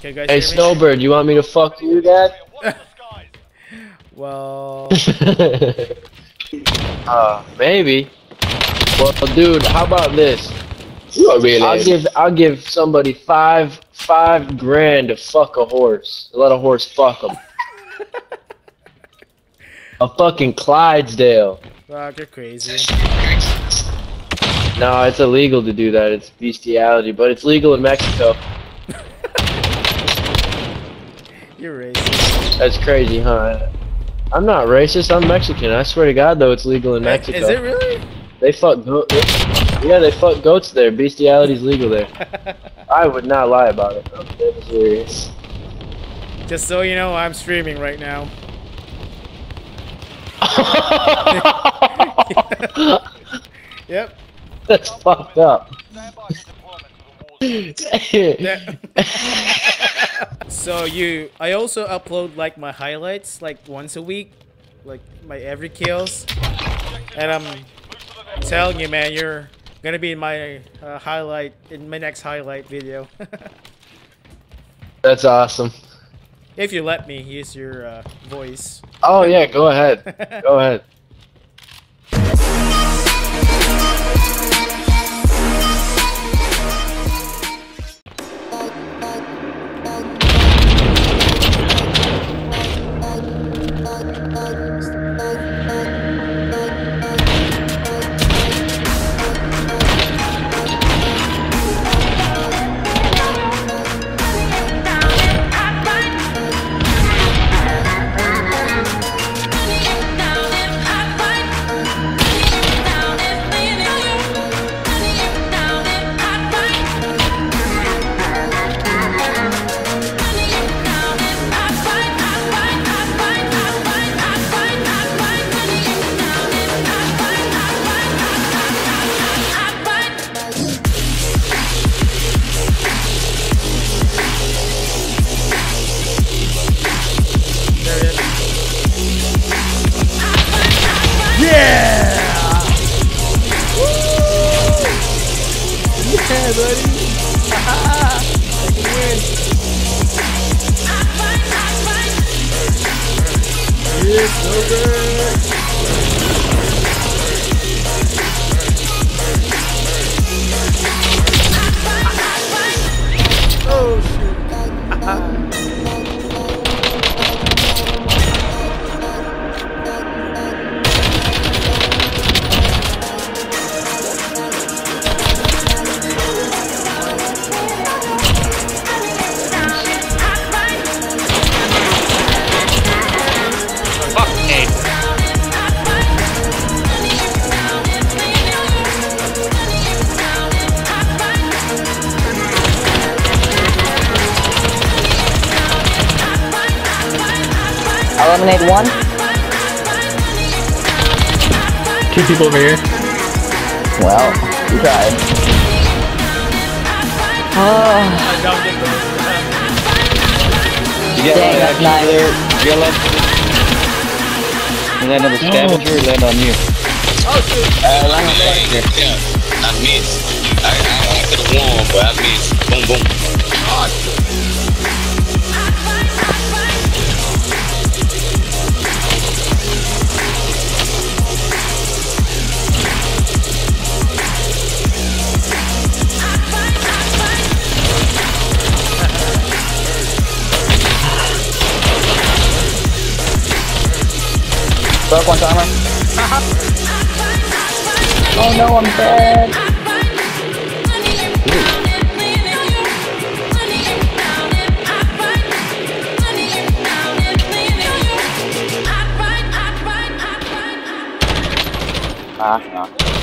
Can you guys Hey, hear me? Snowbird, you want me to fuck you, Dad? Well, uh, maybe. Well, dude, how about this? You are really. I'll give I'll give somebody five five grand to fuck a horse. Let a horse fuck them. a fucking Clydesdale. Fuck, you're crazy. No, it's illegal to do that. It's bestiality, but it's legal in Mexico. You're racist. That's crazy, huh? I'm not racist. I'm Mexican. I swear to God, though, it's legal in Mexico. Is it really? They fuck goat. Yeah, they fuck goats there. Bestiality's legal there. I would not lie about it. I'm dead serious. Just so you know, I'm streaming right now. Yep. That's fucked up. So you, I also upload like my highlights like once a week, like my every kills, and I'm telling you, man, you're gonna be in my uh, highlight in my next highlight video. That's awesome. if you let me use your uh, voice. Oh yeah, go ahead. Go ahead. Yeah, buddy. I can win. Yes, over. Eliminate one. Two people over here. Well, you tried. Oh, You get Dang, one that's nice. there, Gillum. You land on the scavenger, land on you. Uh, like yeah, yeah. I missed. I, I, I could have won, but I missed. Boom, boom. broke one timer. oh no, I'm dead. Ah, ah.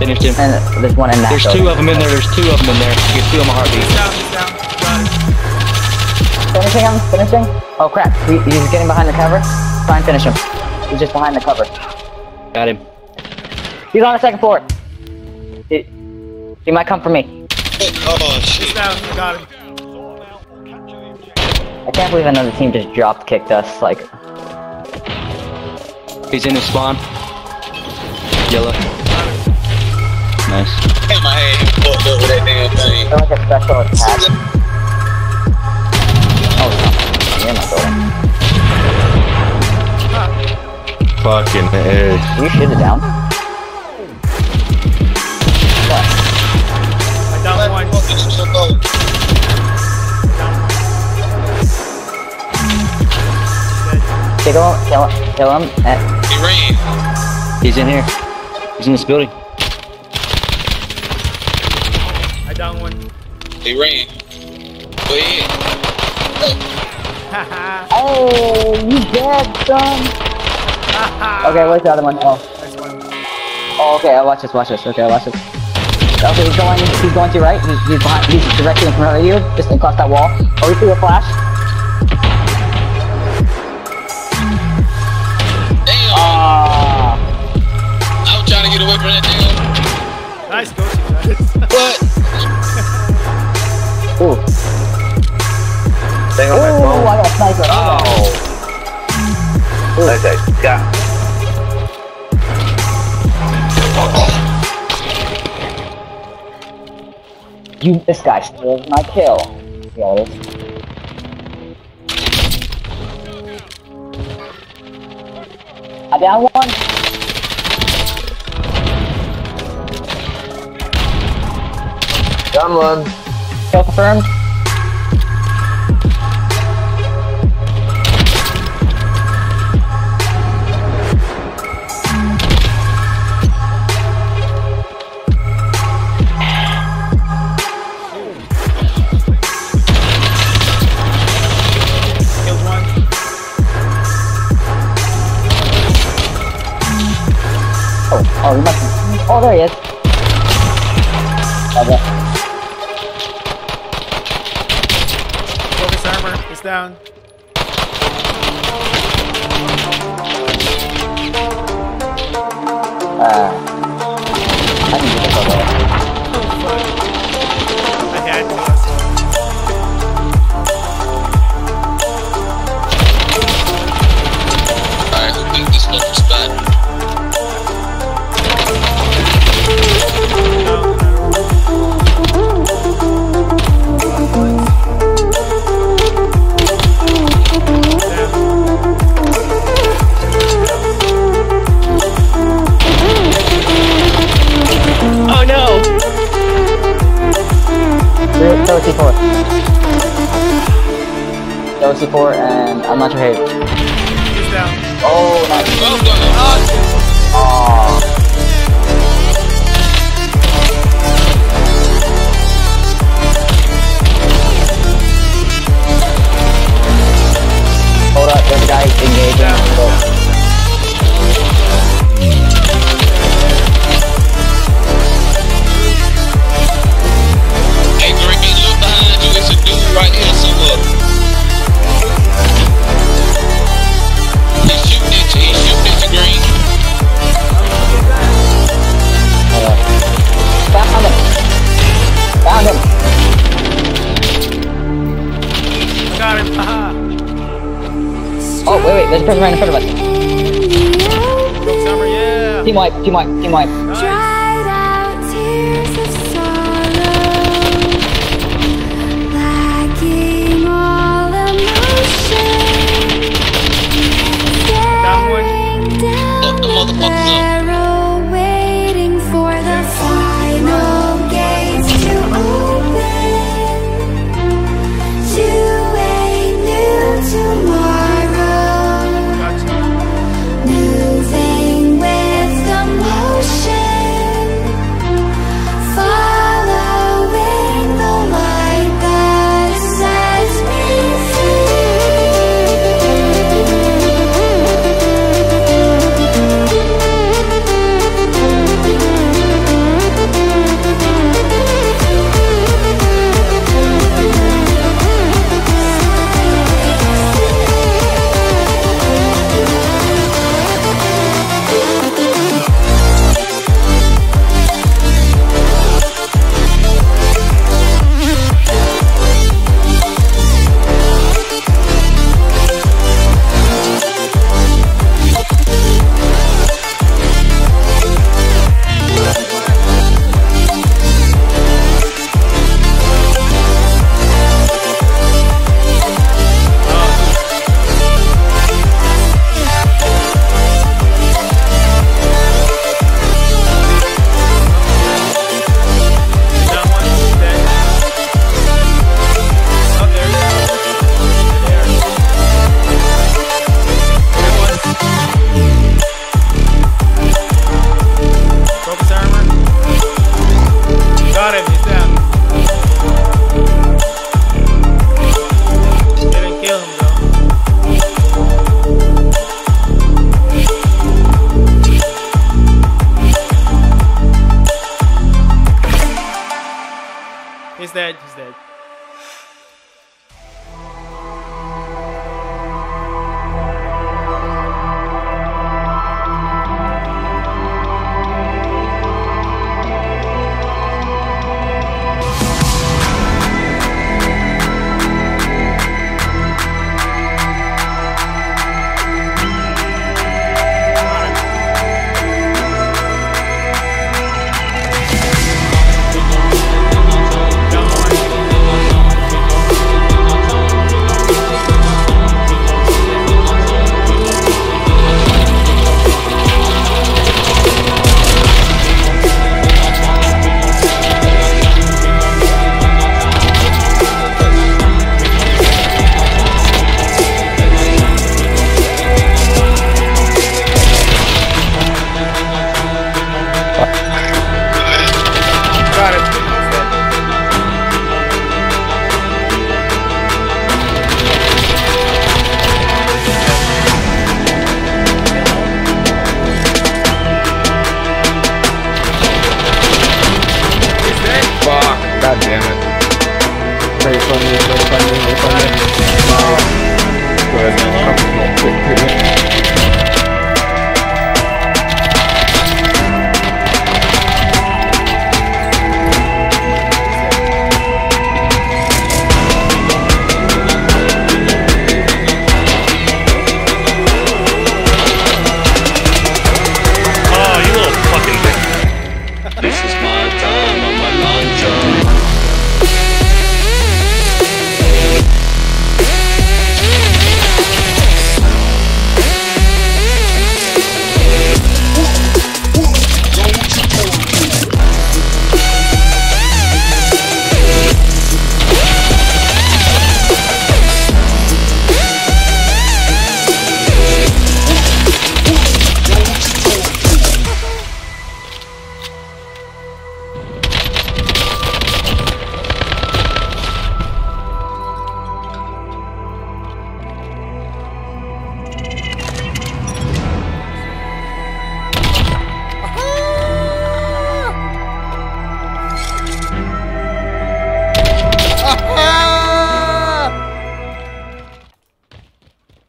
Finished him. And there's one in that. There's two of them in there. There's two of them in there. You two on my heartbeat. Down, he's down. Finishing him. Finishing. Oh crap! He, he's getting behind the cover. Try and finish him. He's just behind the cover. Got him. He's on the second floor. He, he might come for me. Oh He's shit. down. I got him. I can't believe another team just dropped kicked us. Like, He's in his spawn. Yellow. Nice. Damn, I had him fucked up with that damn thing. they're like a special attack. Oh. You're not going. Fucking A. You shoot it down. What? I down one. Fucking so low. Kill him, kill him, kill him. He ran. He's in here. He's in this building. He ran. Go ahead. Haha. oh, you dead, son. Okay, where's the other one? Oh, Nice one. oh, okay. I'll watch this. Watch this. Okay, I'll watch this. Okay, he's going. He's going to your right. He's, he's behind. He's directly in front of you, just across that wall. Oh, we see a flash. Damn. Ah. I was trying to get away from that damn. Nice ghosting. What? Thing on my phone. I got sniper. Oh. Okay, got. You, this guy steals my kill. See how it is? I down one. Down one. Confirmed. Oh, oh, he must. Oh, there he is. Focus OC4. C4 and I'm not your hate. He's down. Oh, nice. Well done. Us. Focus armor. Yeah. Team wipe, team wipe, team wipe. Nice. He's dead. He's dead.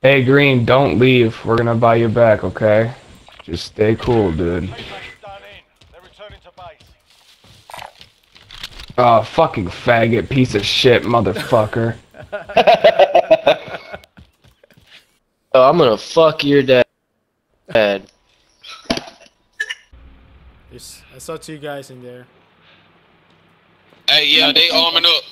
Hey, Green, don't leave. We're gonna buy you back, okay? Just stay cool, dude. Oh, fucking faggot, piece of shit, motherfucker. Oh, I'm gonna fuck your dad. Dad. There's, I saw two guys in there. Hey, yeah, they arming up.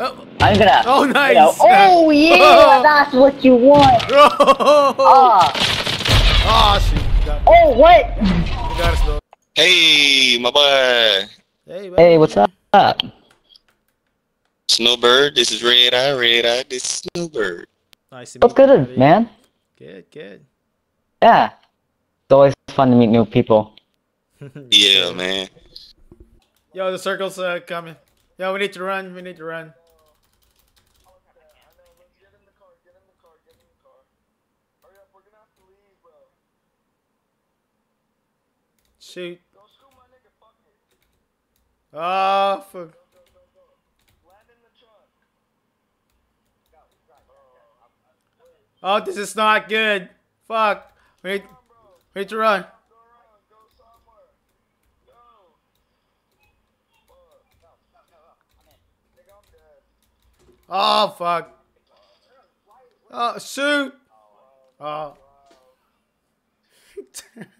Oh, I'm gonna. oh nice. you know, oh yeah, that's what you want. oh, Ah, oh shoot. You got, me. oh what? us. Hey, my boy. Hey, Hey, what's up? Snowbird, this is Red Eye, Red Eye, this is Snowbird. Nice to What's meet you, good, buddy. man? Good, good. Yeah, it's always fun to meet new people. Yeah, man. Yo, the circle's uh, coming. Yo, we need to run. We need to run. Shoot. Oh, ah, fuck. Oh, this is not good. Fuck. We need, we need to run. Oh, fuck. Oh, shoot. Oh.